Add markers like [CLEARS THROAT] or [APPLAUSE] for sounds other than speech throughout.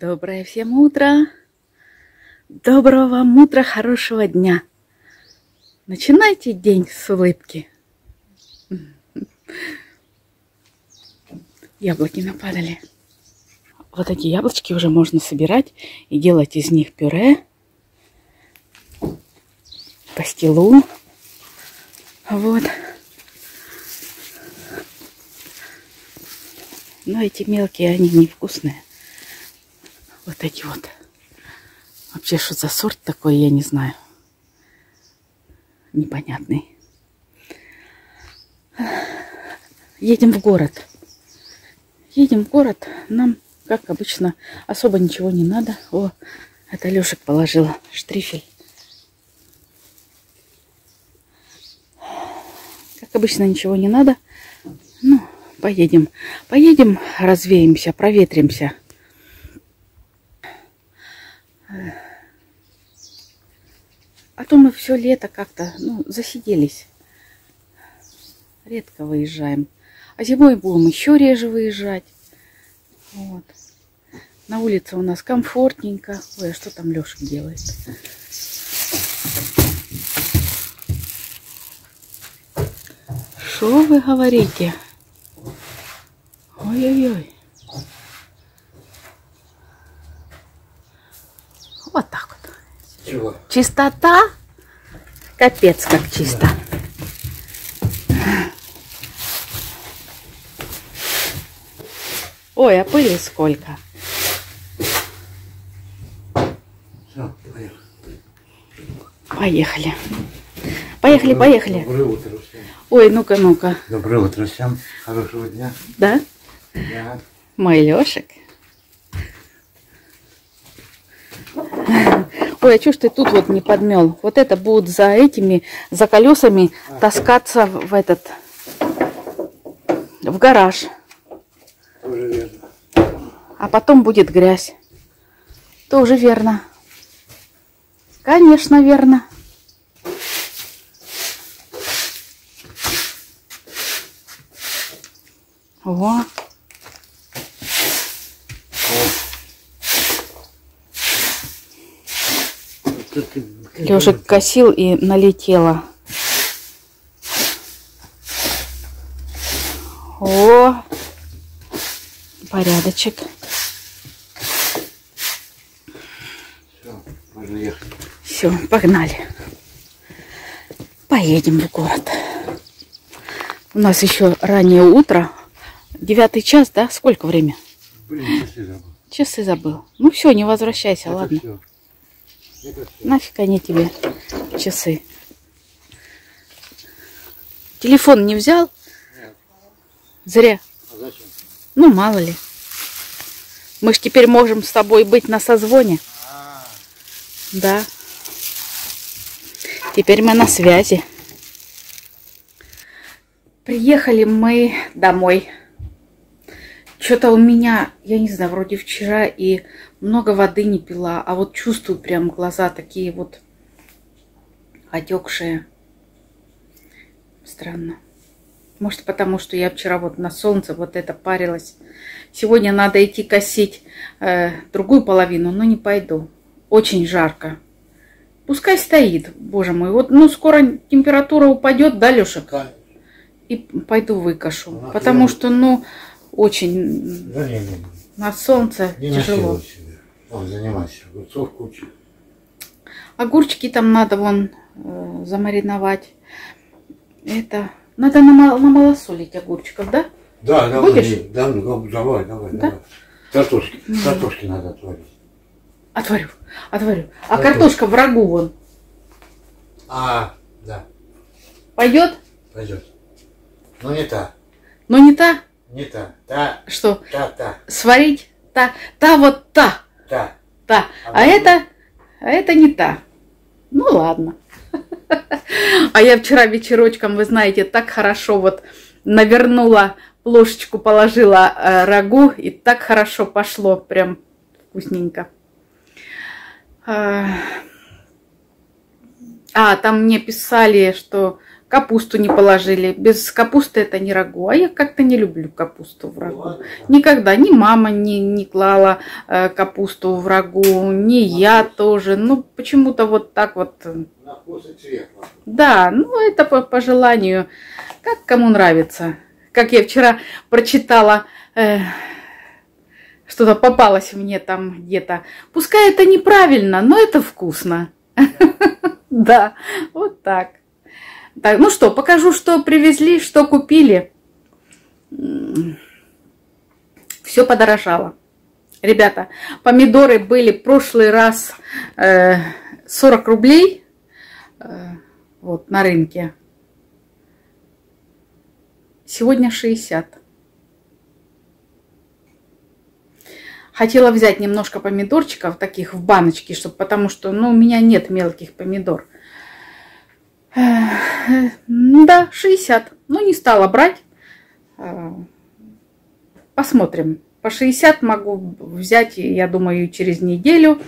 Доброе всем утро. Доброго вам утра, хорошего дня. Начинайте день с улыбки. Яблоки нападали. Вот эти яблочки уже можно собирать и делать из них пюре, пастилу. Вот. Но эти мелкие, они невкусные. Вот эти вот. Вообще, что за сорт такой, я не знаю. Непонятный. Едем в город. Едем в город. Нам, как обычно, особо ничего не надо. О, это Лешек положил штрифель. Как обычно, ничего не надо. Ну, поедем. Поедем, развеемся, проветримся. А то мы все лето как-то ну, засиделись. Редко выезжаем. А зимой будем еще реже выезжать. Вот. На улице у нас комфортненько. Ой, а что там Лешек делает? Что вы говорите? Ой-ой-ой. Вот так вот. Чего? Чистота? Капец, как чисто. Ой, а пыли сколько? Все, поехали. Поехали. Поехали, поехали. Доброе утро всем. Ой, ну-ка, ну-ка. Доброе утро всем. Хорошего дня. Да? Я Мой Лешек. Ой, а что ж ты тут вот не подмел? Вот это будут за этими, за колесами таскаться в этот, в гараж. тоже верно. А потом будет грязь. Тоже верно. Конечно, верно. О, Тут Лешек косил и налетело. О, порядочек. Все, можно ехать. Все, погнали. Поедем в город. У нас еще раннее утро. Девятый час, да? Сколько время? Блин, часы забыл. Часы забыл. Ну все, не возвращайся, Это ладно. всё. Нафиг они тебе часы. Телефон не взял? Нет. Зря. А зачем? Ну, мало ли. Мы ж теперь можем с тобой быть на созвоне. А, Да. Теперь мы на связи. Приехали мы домой. Что-то у меня, я не знаю, вроде вчера и много воды не пила, а вот чувствую прям глаза такие вот отекшие. Странно. Может, потому что я вчера вот на солнце вот это парилась. Сегодня надо идти косить э, другую половину, но не пойду. Очень жарко. Пускай стоит, боже мой. Вот, ну, скоро температура упадет, да, Леша? И пойду выкашу. Ну, Потому что, ну, очень Да не, не, на солнце не тяжело. себя. Вон, занимайся. Огурцов куча. Огурчики там надо вон э, замариновать. Это надо намал- намалосолить огурчиков, да? Да, давай. Будешь? Да, давай, давай, Да? давай. Картошки. Картошки надо отварить. Отварю, отварю. А Картошка. картошка в рагу вон А, да, пойдет, пойдет. Но не та. но не та, Не та. Та, что та, та, сварить, та, та вот та, та. та. А А это, а это не та. Ну ладно. [LAUGHS] А я вчера вечерочком, вы знаете, так хорошо вот навернула ложечку, положила э, рагу, и так хорошо пошло, прям вкусненько. А, а, там мне писали, что Капусту не положили. Без капусты это не рагу. А я как-то не люблю капусту в рагу. Никогда. Ни мама не, не клала э, капусту в рагу, ни я тоже. Ну, почему-то вот так вот. Да, ну это по, по желанию. Как кому нравится. Как я вчера прочитала, э, что-то попалось мне там где-то. Пускай это неправильно, но это вкусно. [LAUGHS] Да, вот так. Так, ну что, покажу, что привезли, что купили. Все подорожало. Ребята, помидоры были прошлый раз э, 40 рублей э, вот, на рынке. Сегодня 60. Хотела взять немножко помидорчиков таких в баночке, чтобы, потому что ну, у меня нет мелких помидор. Да, 60. Ну, не стала брать. Э, Посмотрим. По 60 могу взять, я думаю, через неделю.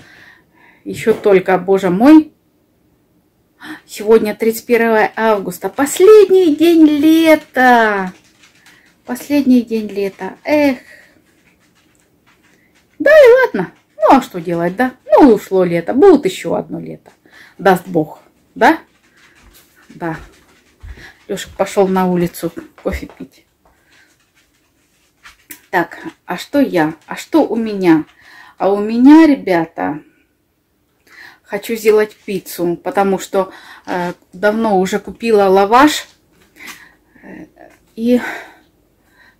Еще только, боже мой. Сегодня 31 августа. Последний день лета. Последний день лета. Эх. Да и ладно. Ну, а что делать, да? Ну, ушло лето. Будет еще одно лето. Даст Бог. Да? Да. Лешек пошел на улицу кофе пить. Так, а что я? А что у меня? А у меня, ребята, хочу сделать пиццу, потому что э, давно уже купила лаваш э, и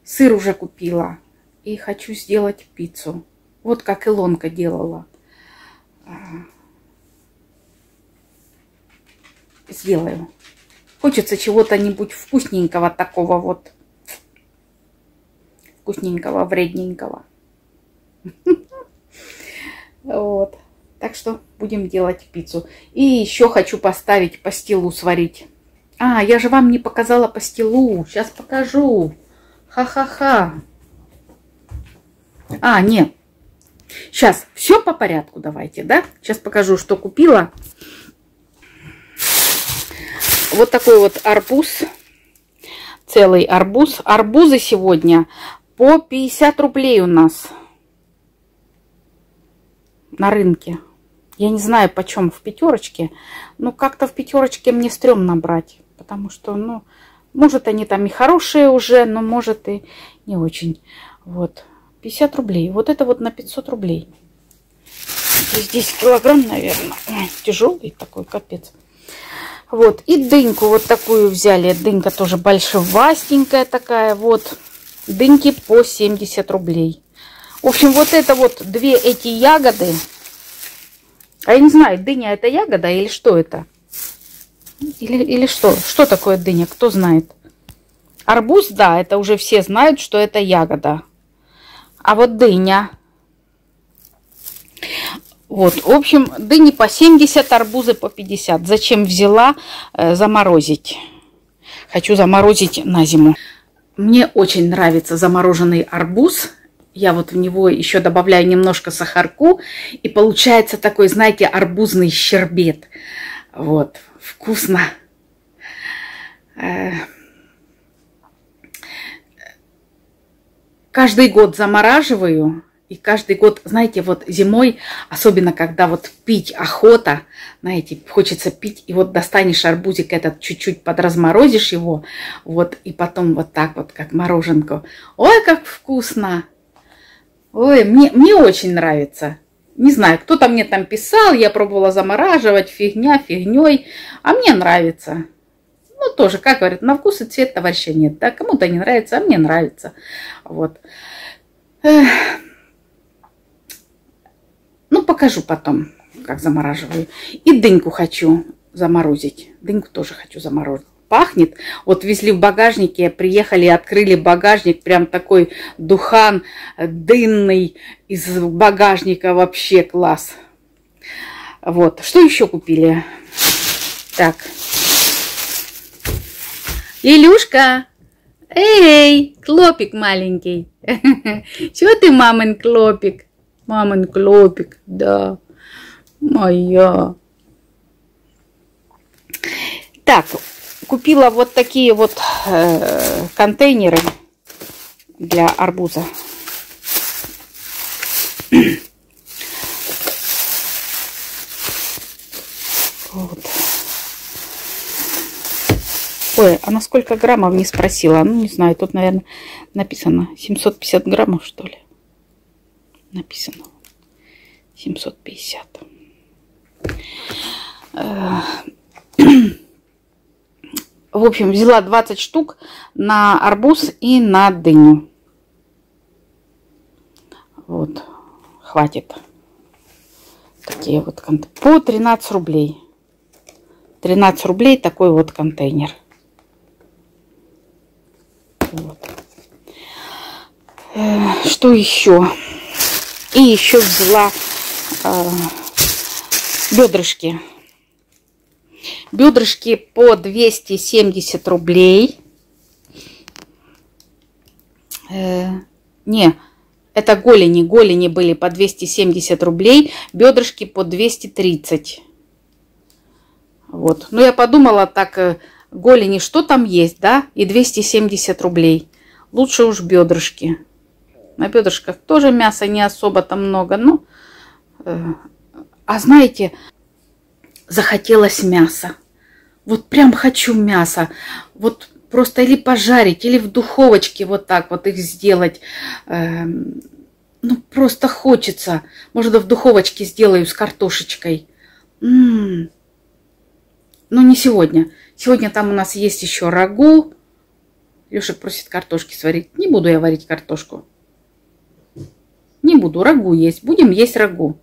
сыр уже купила. И хочу сделать пиццу. Вот как Илонка делала. А, Сделаю. Хочется чего-то нибудь вкусненького такого вот. Вкусненького, вредненького. Вот. Так что будем делать пиццу. И еще хочу поставить пастилу сварить. А, я же вам не показала пастилу. Сейчас покажу. Ха-ха-ха. А, нет. Сейчас все по порядку давайте, да? Сейчас покажу, что купила. Вот такой вот арбуз. Целый арбуз. Арбузы сегодня по 50 рублей у нас на рынке. Я не знаю, почем в пятерочке. Но как-то в пятерочке мне стрёмно брать. Потому что, ну, может, они там и хорошие уже, но может и не очень. Вот. 50 рублей. Вот это вот на 500 рублей. Здесь килограмм, наверное. Тяжелый такой, капец. Вот. И дыньку вот такую взяли. Дынька тоже большевастенькая такая. Вот. Дыньки по 70 рублей. В общем, вот это вот две эти ягоды. А я не знаю, дыня это ягода или что это? Или, или что? Что такое дыня? Кто знает? Арбуз, да, это уже все знают, что это ягода. А вот дыня. Вот, в общем, дыни по 70, арбузы по 50. Зачем взяла э, заморозить? Хочу заморозить на зиму. Мне очень нравится замороженный арбуз. Я вот в него еще добавляю немножко сахарку. И получается такой, знаете, арбузный щербет. Вот, вкусно. Э, каждый год замораживаю. И каждый год, знаете, вот зимой, особенно когда вот пить охота, знаете, хочется пить, и вот достанешь арбузик этот, чуть-чуть подразморозишь его, вот, и потом вот так вот, как мороженку. Ой, как вкусно! Ой, мне, мне очень нравится. Не знаю, кто-то мне там писал, я пробовала замораживать, фигня, фигней, а мне нравится. Ну, тоже, как говорят, на вкус и цвет товарища нет, да, кому-то не нравится, а мне нравится. Вот. Эх. Покажу потом, как замораживаю. И дыньку хочу заморозить. Дыньку тоже хочу заморозить. Пахнет. Вот везли в багажнике, приехали, открыли багажник. Прям такой духан дынный из багажника. Вообще класс. Вот. Что еще купили? Так. Лилюшка. Эй, клопик маленький. [LAUGHS] Чего ты, мамин клопик? Мамин клопик, да, моя. Так, купила вот такие вот э, контейнеры для арбуза. Вот. Ой, а на сколько граммов не спросила? Ну, не знаю, тут, наверное, написано 750 граммов, что ли. Написано. 750. [CLEARS THROAT] В общем, взяла 20 штук на арбуз и на дыню. Вот, хватит. Такие вот по 13 рублей. 13 рублей такой вот контейнер. Вот. Э, что еще? И еще взяла э, бедрышки Бедрышки по 270 рублей. Э, не, это голени. Голени были по 270 рублей. Бедрышки по 230. Вот. Ну, я подумала так, э, голени, что там есть, да? И 270 рублей. Лучше уж бедрышки. На бедрышках тоже мяса не особо там много. Ну, э, а знаете, захотелось мяса. Вот прям хочу мяса. Вот просто или пожарить, или в духовочке вот так вот их сделать. Эм, ну, просто хочется. Может, в духовочке сделаю с картошечкой. М-м-м. Но не сегодня. Сегодня там у нас есть еще рагу. Леша просит картошки сварить. Не буду я варить картошку. Не буду. Рагу есть. Будем есть рагу.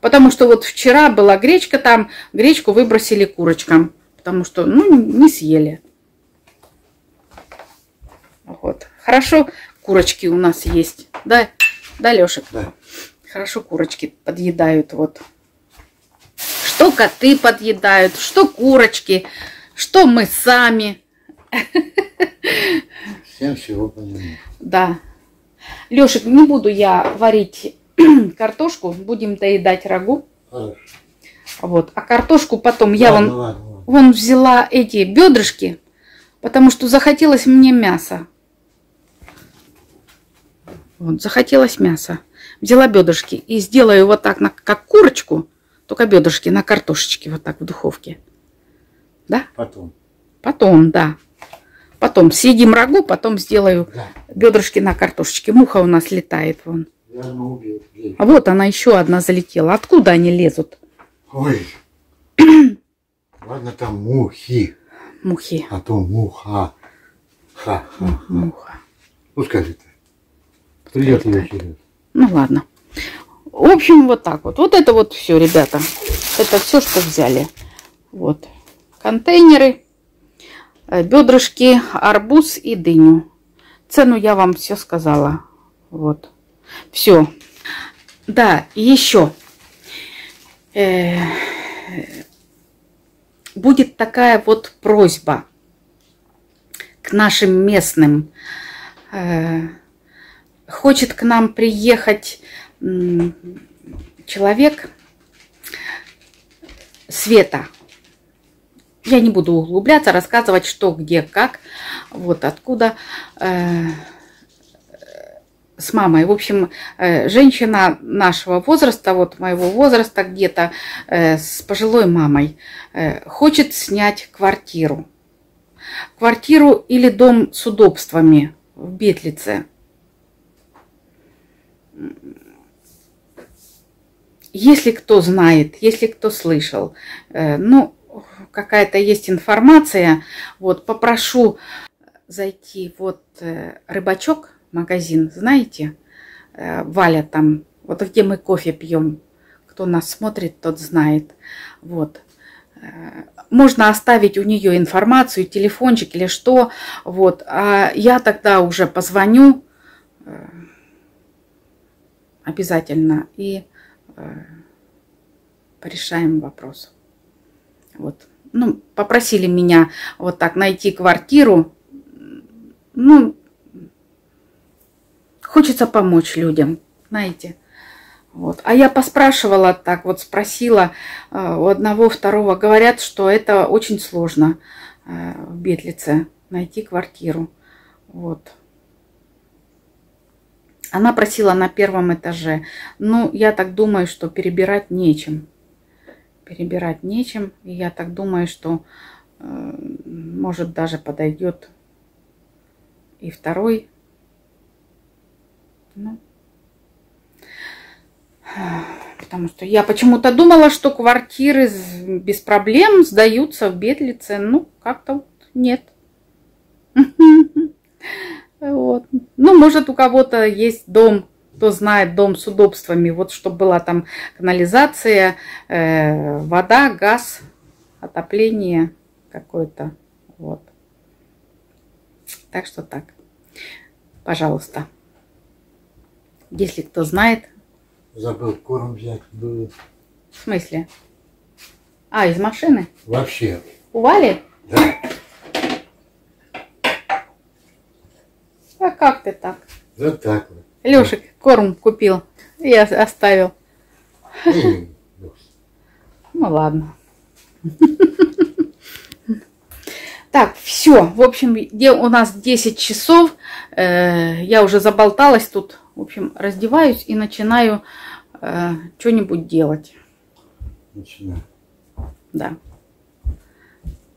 Потому что вот вчера была гречка там, гречку выбросили курочкам. Потому что, ну, не съели. Вот. Хорошо курочки у нас есть. Да, да Лешек? Да. Хорошо курочки подъедают. Вот. Что коты подъедают, что курочки, что мы сами. Всем всего понимаю. Да. Лешек, не буду я варить [CLEARS THROAT] картошку, будем доедать рагу. Хорошо. Вот. А картошку потом я ладно, вон, ладно, ладно. вон взяла эти бедрышки, потому что захотелось мне мяса. Вот, захотелось мяса. Взяла бедрышки и сделаю вот так, на, как курочку, только бедрышки на картошечке вот так в духовке. Да? Потом. Потом, да. Потом съедим рагу, потом сделаю Да. бедрышки на картошечке. Муха у нас летает вон. А вот она еще одна залетела. Откуда они лезут? Ой. [CLEARS THROAT] Ладно, там мухи, Мухи. а то муха. Ха, ха. Муха. Ну скажи ты. Придет ее через. Ну ладно. В общем, вот так вот. Вот это вот все, ребята. Это все, что взяли. Вот. Контейнеры, бедрышки, арбуз и дыню. Цену я вам все сказала. Вот. Все. Да, еще. Э, будет такая вот просьба к нашим местным. Э, хочет к нам приехать человек Света. Я не буду углубляться, рассказывать, что, где, как, вот откуда. э, с мамой. В общем, э, женщина нашего возраста, вот моего возраста где-то, э, с пожилой мамой, хочет снять квартиру. Квартиру или дом с удобствами в Бетлице. Если кто знает, если кто слышал, ну, какая-то есть информация, вот, попрошу зайти, вот, э, рыбачок, магазин, знаете, Э, Валя там, вот где мы кофе пьем, кто нас смотрит, тот знает, вот. Э, Можно оставить у нее информацию, телефончик или что, вот, а я тогда уже позвоню обязательно и порешаем вопрос. Вот. Ну, попросили меня вот так найти квартиру. Ну, хочется помочь людям, знаете. Вот. А я поспрашивала так, вот спросила э, у одного, второго. Говорят, что это очень сложно. э, в Бетлице найти квартиру. Вот. Она просила на первом этаже. Ну, я так думаю, что перебирать нечем. Перебирать нечем. И я так думаю, что э, может даже подойдет и второй. Ну, потому что я почему-то думала, что квартиры без проблем сдаются в Бетлице. Ну, как-то вот нет. [LAUGHS] Вот. Ну, может, у кого-то есть дом, кто знает, дом с удобствами. Вот, чтобы была там канализация, э, вода, газ, отопление какое-то. Вот. Так что так. Пожалуйста. Если кто знает. Забыл корм взять. Было. В смысле? А, из машины? Вообще. У Вали? Да. А как ты так? Да так вот. Лешик корм купил и оставил. И, Ну ладно. Так, все. В общем, у нас 10 часов. Э, я уже заболталась тут. В общем, раздеваюсь и начинаю э, что-нибудь делать. Начинаю. Да.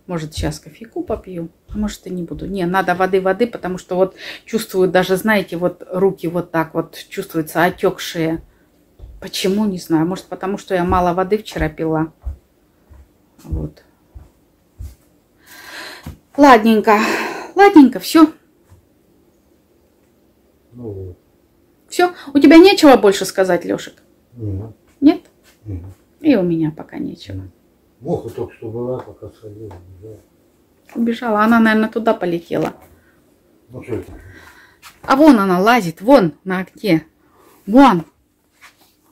Может, сейчас кофейку попью, а может, и не буду. Не, надо воды-воды, потому что вот чувствую даже, знаете, вот руки вот так вот чувствуются отекшие. Почему, не знаю. Может, потому что я мало воды вчера пила. Вот. Ладненько. Ладненько, все. Ну. Все. У тебя нечего больше сказать, Лешек? Мгм. Нет? Мгм. И у меня пока нечего. Муха только что была, пока сходила. Да. Убежала. Она, наверное, туда полетела. Ну что это? А вон она лазит, вон на окне. Вон.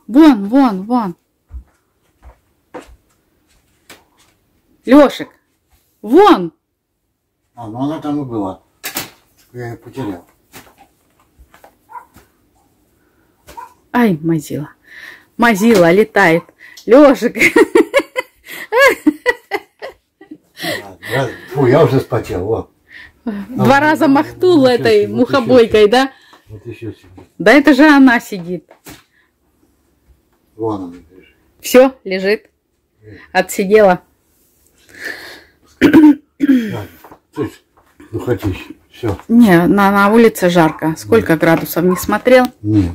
Вон, вон, вон. Лешик, вон. А, ну она там и была. Я ее потерял. Ай, Мазила. Мазила летает. Лешик. [LAUGHS] Ладно, раз- Фу, я уже спотел. Вот. Два раза махнул вот этой вот мухобойкой, да? Вот еще сидит. Да это же она сидит. Вон она лежит. Все, лежит. Отсидела. Ну хотишь. Все. Не, на, на улице жарко. Сколько градусов не смотрел? Нет.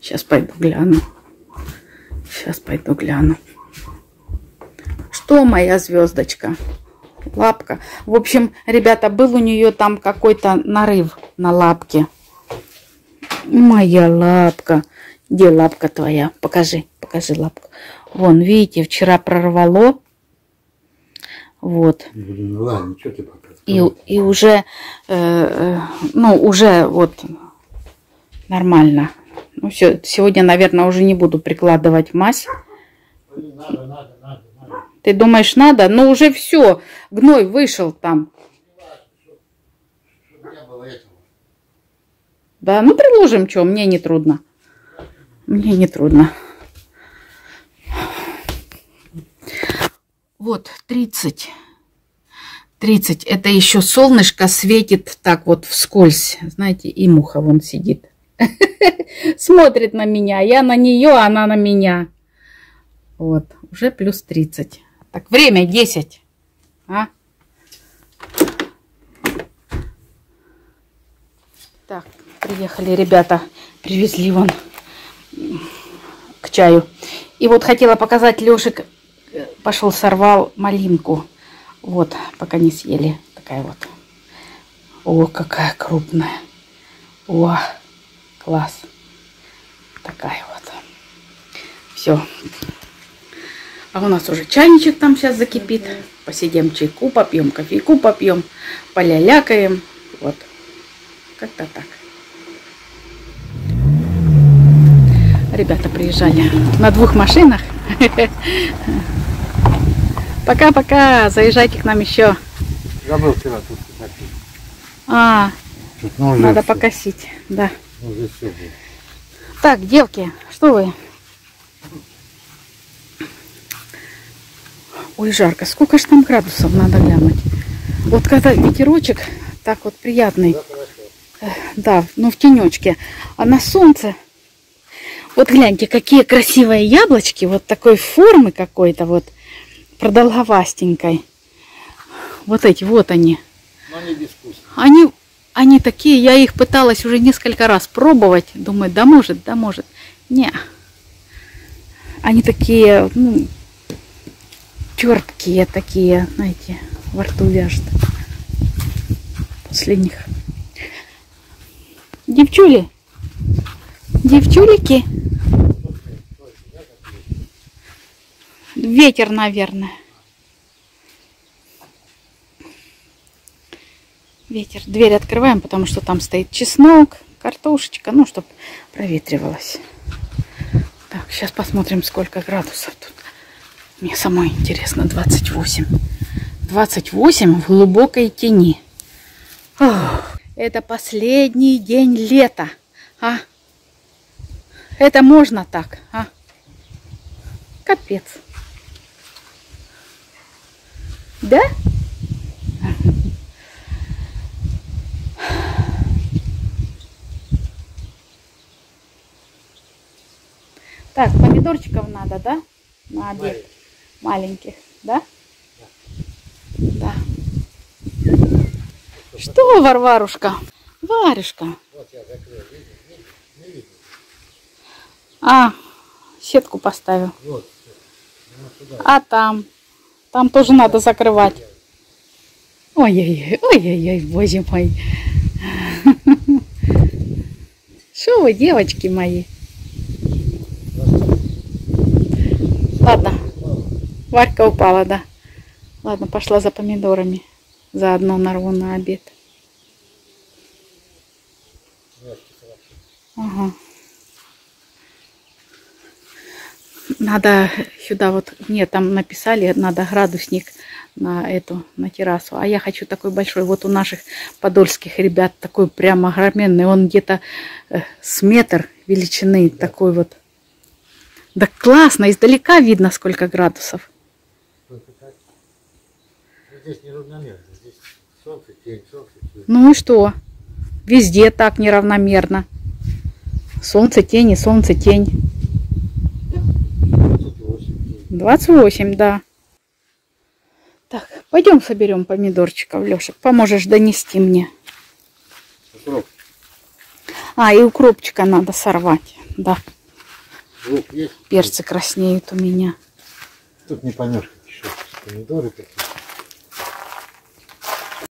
Сейчас пойду гляну. Сейчас пойду гляну. Что моя звездочка? Лапка. В общем, ребята, был у нее там какой-то нарыв на лапке. Моя лапка. Где лапка твоя? Покажи, покажи лапку. Вон, видите, вчера прорвало. Вот. Блин, ладно, что ты пока? И, и уже, э, э, ну, уже вот нормально. Ну, все, сегодня, наверное, уже не буду прикладывать мазь. Надо, надо, надо. Ты думаешь, надо? Ну, уже все, гной вышел там. Да, ну, приложим, что, мне не трудно. Мне не трудно. Вот, 30. 30. Это еще солнышко светит так вот вскользь. Знаете, и муха вон сидит. [LAUGHS] Смотрит на меня. Я на нее, она на меня. Вот, уже плюс 30. Так, время 10. А? Так, приехали ребята. Привезли вон к чаю. И вот хотела показать, Лешик э, пошел сорвал малинку. Вот, пока не съели. Такая вот. О, какая крупная. О, класс. Такая вот. Все. А у нас уже чайничек там сейчас закипит. Посидим чайку, попьем, кофейку попьем, полялякаем. Вот. Как-то так. Ребята приезжали на двух машинах. [LAUGHS] Пока-пока. Заезжайте к нам еще. Забыл вчера тут. А, Тут ну, надо покосить. Да. Уже все было. Так, девки, что вы? Ой, жарко. Сколько ж там градусов надо глянуть? Вот когда ветерочек так вот приятный, Да, хорошо. э, ну в тенечке, а на солнце, вот гляньте, какие красивые яблочки, вот такой формы какой-то вот, продолговастенькой. Вот эти, вот они. Но безвкусно. Они, они такие, я их пыталась уже несколько раз пробовать. Думаю, да может, да может. Не. Они такие, ну, терпкие такие, знаете, во рту вяжет. После них. Девчули, девчулики. Ветер, наверное. Ветер. Дверь открываем, потому что там стоит чеснок, картошечка, ну, чтобы проветривалось. Так, сейчас посмотрим, сколько градусов. Мне самой интересно, 28. 28 в глубокой тени. Ох, это последний день лета. А? Это можно так, а? Капец. Да? Так, помидорчиков надо, да? На обед. Маленьких, да? Да. Что, Варварушка? Варюшка. Вот я закрыл. Видишь? Не, не видно. А, сетку поставил. Вот. Ну. А там? Там тоже надо закрывать. Ой-ой-ой, ой-ой-ой, боже мой. Что вы, девочки мои? Ладно, Варька упала, да. Ладно, пошла за помидорами. Заодно нарву на обед. Ага. Надо сюда вот, мне там написали, надо градусник на эту, на террасу. А я хочу такой большой. Вот у наших подольских ребят такой прямо огроменный. Он где-то э, с метр величины такой вот. Да классно, издалека видно сколько градусов. Здесь неравномерно. Здесь солнце, тень, солнце, тень. Ну и что? Везде так неравномерно. Солнце, тень и солнце, тень. 28 тень. 28, да. Так, пойдем соберем помидорчиков, Лешек. Поможешь донести мне. Укроп. А, и укропчика надо сорвать. Да, Лук есть? перцы краснеют у меня. Тут не поймешь, как еще помидоры такие.